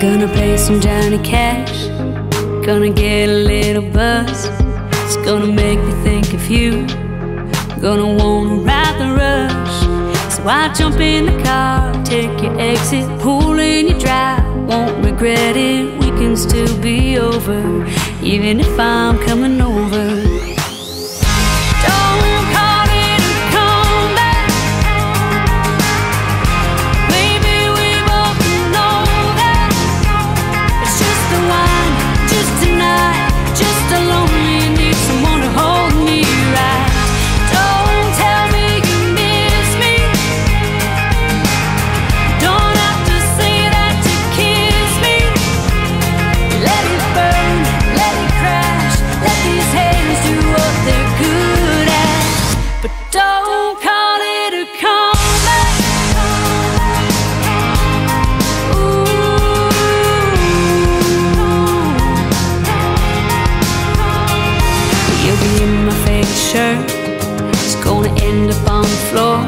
Gonna play some Johnny Cash. Gonna get a little buzz. It's gonna make me think of you. Gonna wanna ride the rush. So I jump in the car, take your exit, pull in your drive. Won't regret it to be over, even if I'm coming over. picture is gonna end up on the floor.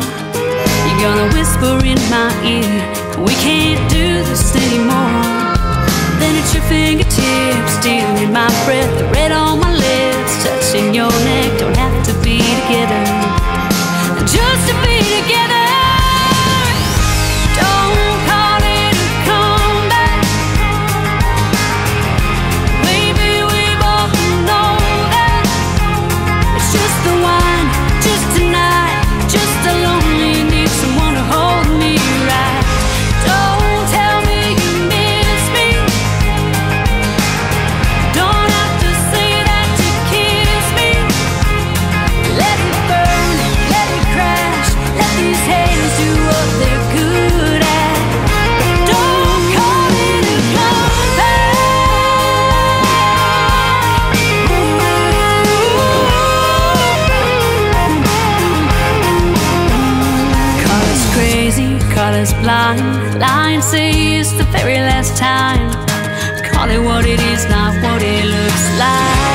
You're gonna whisper in my ear, we can't do this anymore. God blind. Blind sees the very last time. Call it what it is, not what it looks like.